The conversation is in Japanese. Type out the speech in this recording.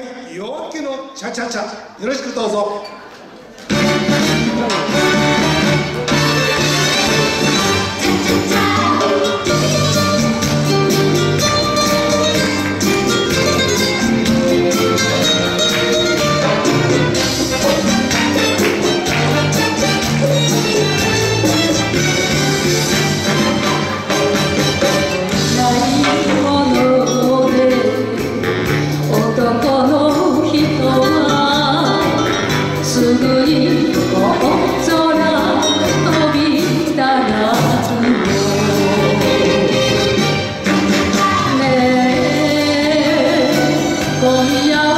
はい夜明けのチャチャチャ。よろしくどうぞ。ねえ今夜